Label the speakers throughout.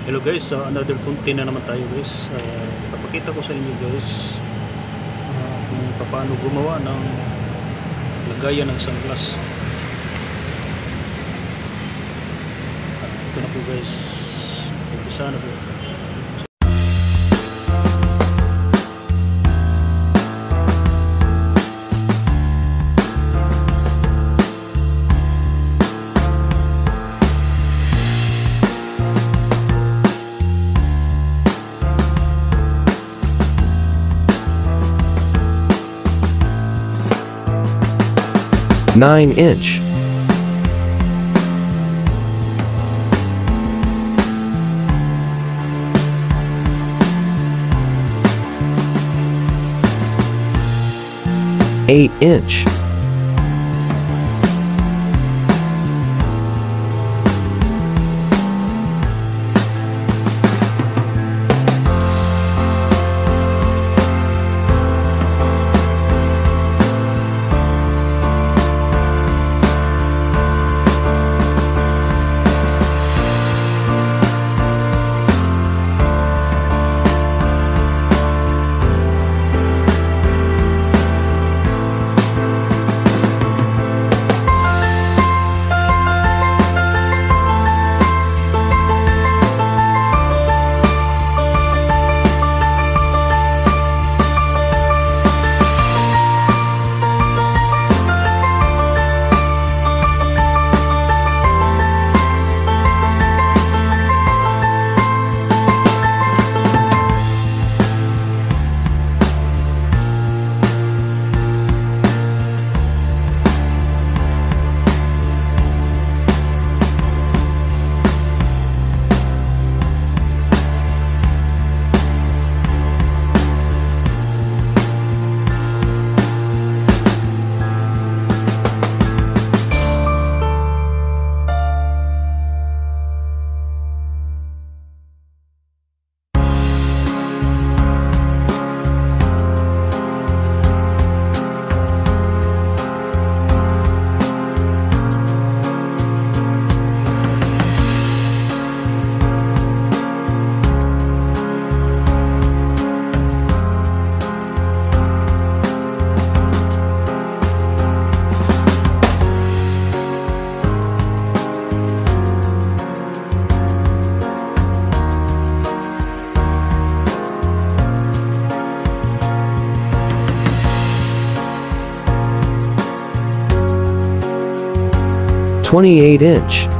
Speaker 1: Hello guys, so another content na naman tayo guys. Uh, papakita ko sa inyo guys uh, kung paano gumawa ng lagayan ng sunglass. Ito na po guys. Umpisa na po.
Speaker 2: Nine inch. Eight inch. 28 inch.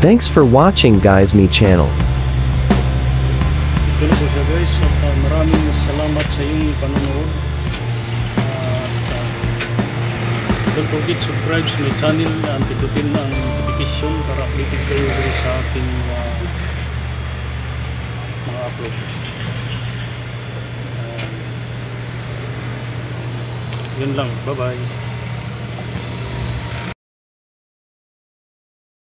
Speaker 2: Thanks for watching Guys Me channel.
Speaker 1: Po siya guys. At uh, maraming salamat sa iyong panonood. Uh, don't forget subscribe sa my channel and pindutin ang notification para updated kayo guys sa ating uh, mga upload. Uh, yun lang. Bye bye.